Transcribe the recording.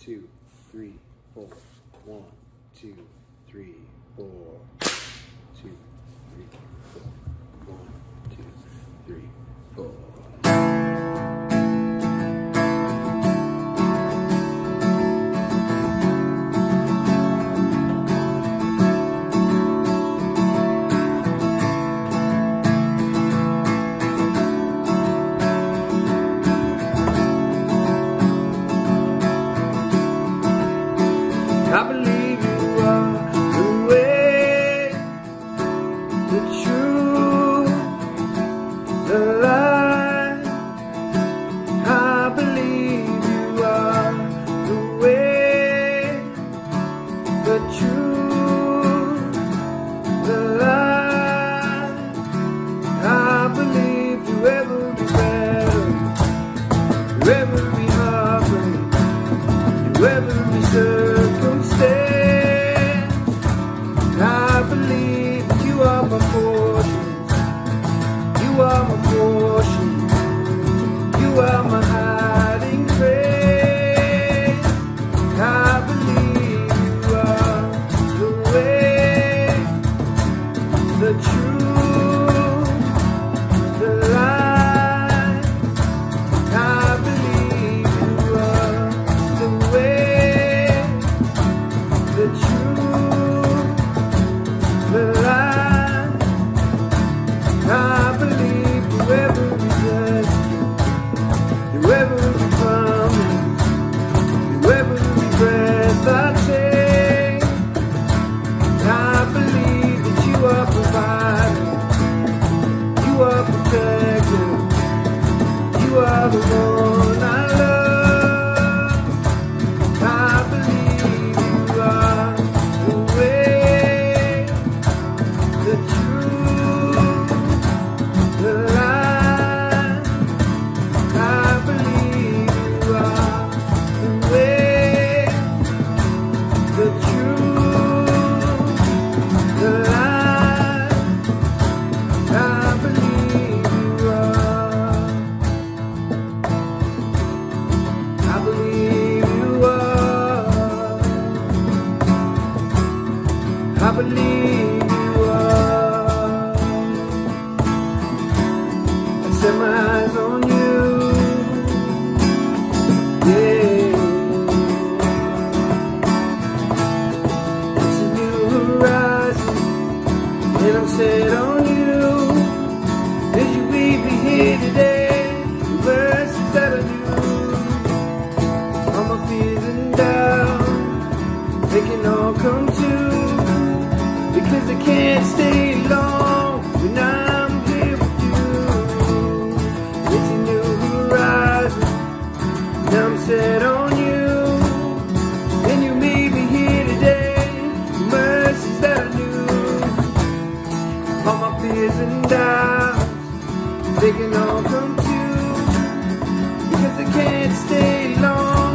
two, three, four. One, two, three, four. Two, three, four. deserve. lado bom. I believe you are. I set my eyes on you. Yeah. It's a new horizon, and I'm set on you. because I can't stay long when I'm here with you. It's a new horizon, and I'm set on you. And you made me here today, mercies that I knew. All my fears and doubts, they can all come true because I can't stay long.